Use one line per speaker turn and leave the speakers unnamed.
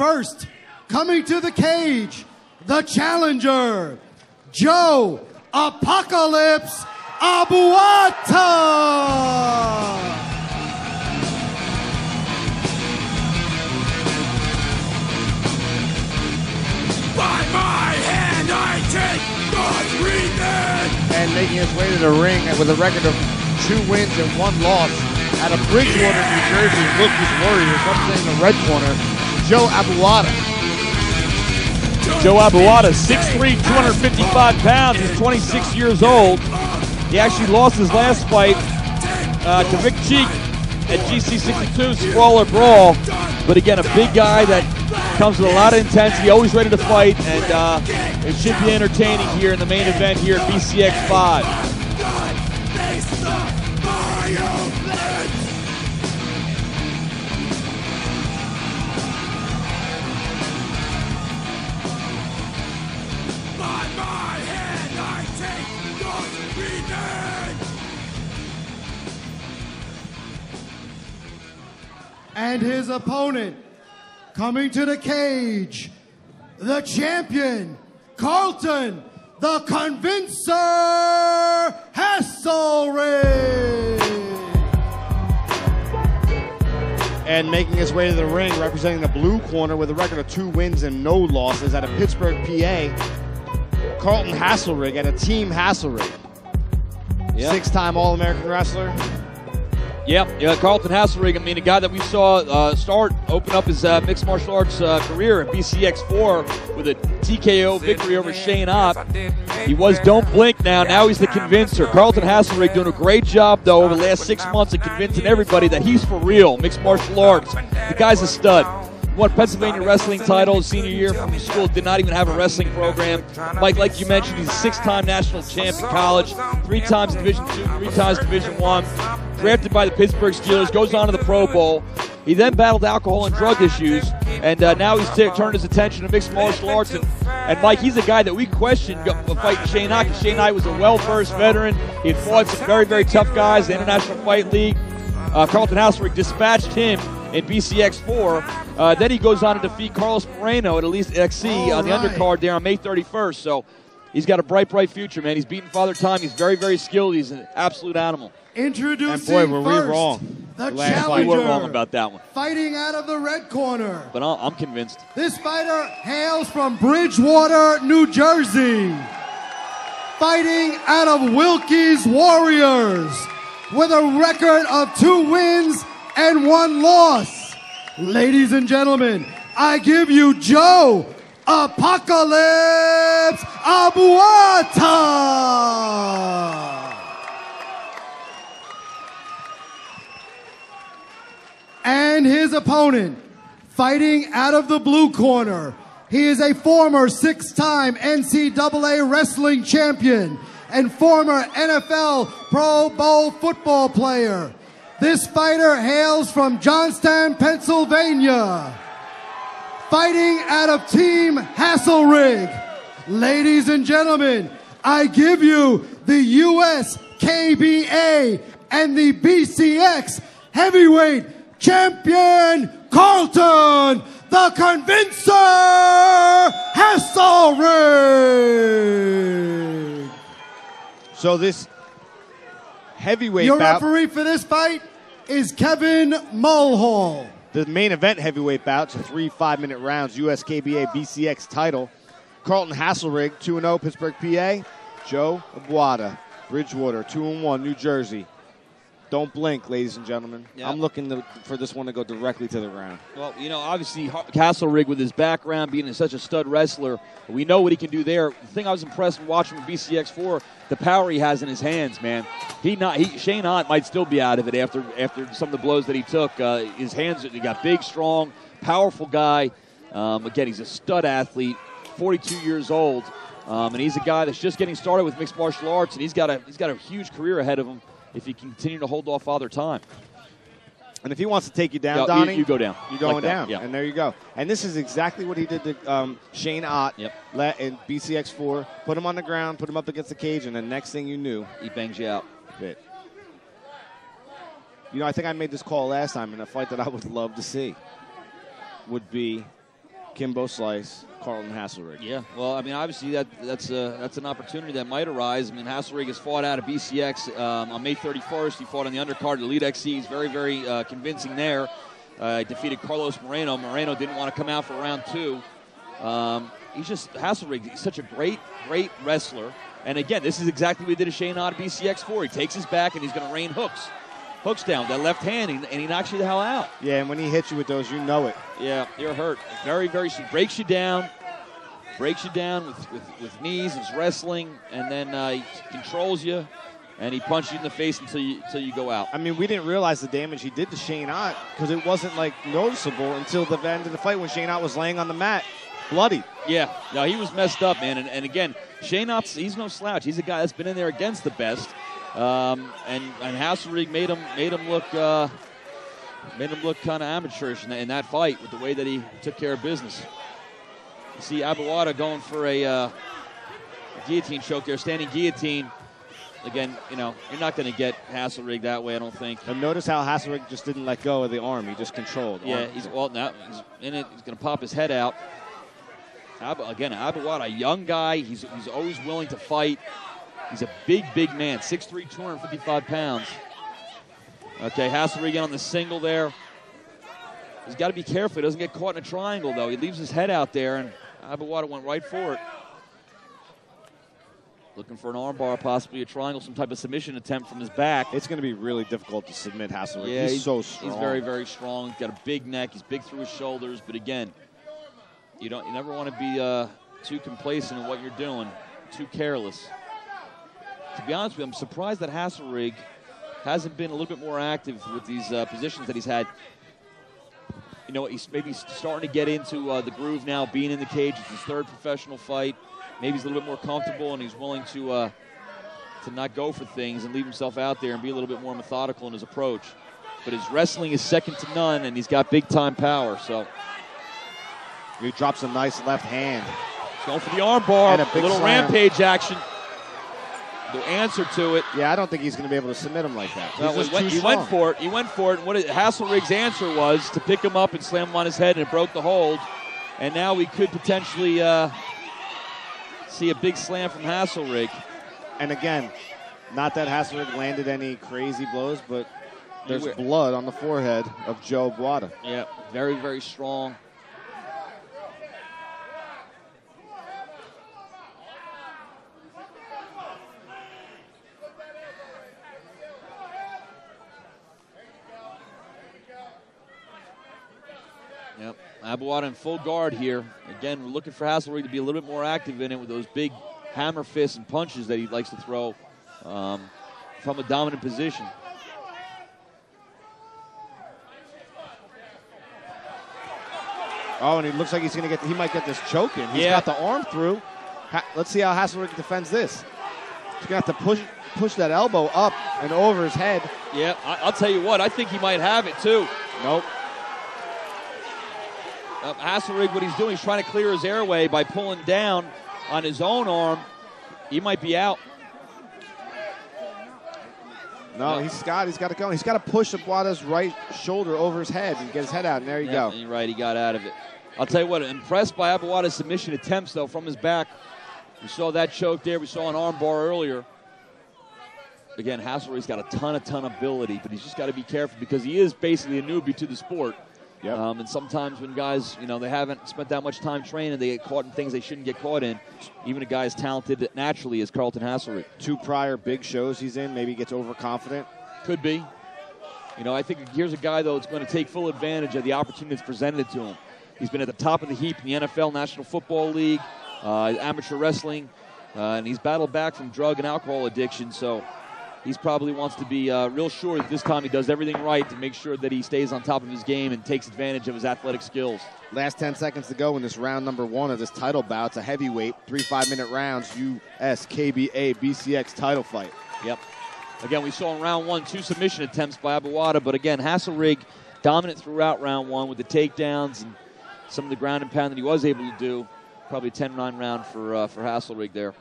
First, coming to the cage, the challenger, Joe Apocalypse Abouata.
By my hand, I take God's remit.
and making his way to the ring with a record of two wins and one loss out of Bridgewater, New Jersey, Wilkie's Warriors, representing the red corner, Joe Abouata.
Joe Abouata, 6'3", 255 pounds. He's 26 years old. He actually lost his last fight uh, to Vic Cheek at GC62 Sprawler Brawl. But again, a big guy that comes with a lot of intensity, always ready to fight, and uh, it should be entertaining here in the main event here at BCX 5.
And his opponent coming to the cage, the champion, Carlton, the convincer, Haselrig.
And making his way to the ring, representing the blue corner with a record of two wins and no losses out of Pittsburgh, PA, Carlton Haselrig at a Team Haselrig.
Yep.
Six-time All-American wrestler.
Yep, yeah, Carlton Haselrig. I mean, a guy that we saw uh, start open up his uh, mixed martial arts uh, career in BCX4 with a TKO victory over Shane Ott. He was Don't Blink now. Now he's the convincer. Carlton Haselrig doing a great job, though, over the last six months of convincing everybody that he's for real. Mixed martial arts. The guy's a stud. Won Pennsylvania wrestling title senior year from school. Did not even have a wrestling program. Mike, like you mentioned, he's a six-time national champ in college, three times Division Two, three times Division One. Drafted by the Pittsburgh Steelers, goes on to the Pro Bowl. He then battled alcohol and drug issues, and uh, now he's t- turned his attention to mixed martial arts. And, and Mike, he's a guy that we questioned go- fighting Shane Knight. Shane Knight was a well-versed veteran. He had fought some very, very tough guys, the International Fight League. Uh, Carlton Haselrig dispatched him in BCX4. Uh, then he goes on to defeat Carlos Moreno at at Elite XC on the
All right.
undercard there on May 31st. So he's got a bright, bright future, man. He's beaten Father Time. He's very, very skilled. He's an absolute animal.
Introducing
And boy, were we
first,
wrong.
the
Last
challenger,
We were wrong about that one,
fighting out of the red corner.
but I- I'm convinced.
This fighter hails from Bridgewater, New Jersey. Fighting out of Wilkie's Warriors with a record of two wins and one loss. Ladies and gentlemen, I give you Joe Apocalypse Abouata. and his opponent fighting out of the blue corner. He is a former six-time NCAA wrestling champion and former NFL Pro Bowl football player. This fighter hails from Johnstown, Pennsylvania. Fighting out of Team Haselrig. Ladies and gentlemen, I give you the US KBA and the BCX heavyweight champion Carlton, the convincer Haselrig.
So this heavyweight
Your
bout,
referee for this fight is Kevin Mulhall.
the main event heavyweight bout, three five-minute rounds, USKBA BCX title. Carlton Haselrig, 2-0, Pittsburgh, PA. Joe Abouata, Bridgewater, 2-1, New Jersey. Don't blink, ladies and gentlemen.
Yeah.
I'm looking to, for this one to go directly to the ground.
Well, you know, obviously Haselrig with his background being such a stud wrestler, we know what he can do there. The thing I was impressed watching from BCX4, the power he has in his hands, man. He not he Shane Ott might still be out of it after after some of the blows that he took. Uh, his hands, he got big, strong, powerful guy. Um, again, he's a stud athlete, 42 years old, um, and he's a guy that's just getting started with mixed martial arts, and he's got a he's got a huge career ahead of him if he can continue to hold off Father Time.
And if he wants to take you down,
Yeah, you-
Donnie,
you go down.
You're going
Like
down.
yeah.
And there you go. And this is exactly what he did to um, Shane Ott
Yep.
in BCX4. Put him on the ground, put him up against the cage, and the next thing you knew,
He bangs you out.
bit. You know, I think I made this call last time, and a fight that I would love to see would be Kimbo Slice, Carlton Haselrig.
Yeah, well, I mean, obviously that that's a, that's an opportunity that might arise. I mean, Haselrig has fought out of BCX um, on May 31st. He fought on the undercard of Elite XC. He's very, very uh, convincing there. Uh, defeated Carlos Moreno. Moreno didn't want to come out for round two. Um, he's just Haselrig. He's such a great, great wrestler. And again, this is exactly what he did to Shane at BCX4. He takes his back and he's going to rain hooks, hooks down that left hand, and he knocks you the hell out.
Yeah, and when he hits you with those, you know it.
Yeah, you're hurt. Very, very. He breaks you down, breaks you down with, with, with knees. It's wrestling, and then uh, he controls you, and he punches you in the face until you until you go out.
I mean, we didn't realize the damage he did to Shane Ott because it wasn't like noticeable until the end of the fight when Shane Ott was laying on the mat, bloody.
Yeah, no, he was messed up, man. And, and again, Shane Ott's he's no slouch. He's a guy that's been in there against the best. Um, and and Haselrig made him made him look uh, made him look kind of amateurish in that, in that fight with the way that he took care of business. You see Abouata going for a uh, guillotine choke there, standing guillotine. Again, you know, you're not going to get Haselrig that way, I don't think.
And notice how Haselrig just didn't let go of the arm; he just controlled.
Yeah,
Arm-
he's well now he's in it. He's going to pop his head out. Ab- again, Abawad, a young guy. He's he's always willing to fight. He's a big, big man, 6'3", 255 pounds. Okay, Haselrig on the single there. He's got to be careful. He doesn't get caught in a triangle, though. He leaves his head out there, and Abouata went right for it. Looking for an armbar, possibly a triangle, some type of submission attempt from his back.
It's going to be really difficult to submit Haselrig.
Yeah,
he's, so strong.
He's very, very strong. He's got a big neck. He's big through his shoulders. But again, you don't. You never want to be uh, too complacent in what you're doing, too careless. To be honest with you, I'm surprised that Haselrig hasn't been a little bit more active with these uh, positions that he's had. You know, he's maybe starting to get into uh, the groove now, being in the cage. It's his third professional fight. Maybe he's a little bit more comfortable and he's willing to uh, to not go for things and leave himself out there and be a little bit more methodical in his approach. But his wrestling is second to none, and he's got big time power. So
He drops a nice left hand.
he's going for the armbar.
And a big
little
slam.
rampage action. The answer to it.
Yeah, I don't think he's going to be able to submit him like that.
Well,
He's
he,
just
went,
too
he went for it. He went for it. And what it, Haselrig's answer was to pick him up and slam him on his head, and it broke the hold. And now we could potentially uh, see a big slam from Haselrig.
And again, not that Haselrig landed any crazy blows, but there's blood on the forehead of Joe Buada.
Yeah, very, very strong. Abouata in full guard here. Again, we're looking for Haselrig to be a little bit more active in it with those big hammer fists and punches that he likes to throw um, from a dominant position.
Oh, and he looks like he's going to get. He might get this choke in. He's
Yeah.
got the arm through. Ha- let's see how Haselrig defends this. He's going to have to push push that elbow up and over his head.
Yeah, I, I'll tell you what, I think he might have it too.
Nope.
Uh, Haselrig, what he's doing, he's trying to clear his airway by pulling down on his own arm. He might be out.
No,
No.
he's got. He's got to go. He's got to push Buada's right shoulder over his head and get his head out. And there you
Yeah,
go.
You're right, he got out of it. I'll tell you what, impressed by Abouata's submission attempts, though, from his back. We saw that choke there. We saw an armbar earlier. Again, Haselrig's got a ton, a ton of ability, but he's just got to be careful because he is basically a newbie to the sport.
Yep.
Um, and sometimes when guys, you know, they haven't spent that much time training, they get caught in things they shouldn't get caught in. Even a guy as talented naturally as Carlton Haselrig.
Two prior big shows he's in. Maybe he gets overconfident.
Could be. You know, I think here's a guy, though, that's going to take full advantage of the opportunity that's presented to him. He's been at the top of the heap in the NFL, National Football League, uh, amateur wrestling, uh, and he's battled back from drug and alcohol addiction. So he's probably wants to be uh, real sure that this time he does everything right to make sure that he stays on top of his game and takes advantage of his athletic skills.
Last 10 seconds to go in this round number one of this title bout. It's a heavyweight, three five minute rounds, US KBA BCX title fight.
Yep. Again, we saw in round one two submission attempts by Abouata, but again, Haselrig dominant throughout round one with the takedowns and some of the ground and pound that he was able to do. Probably a 10-9 round for uh, for Haselrig there.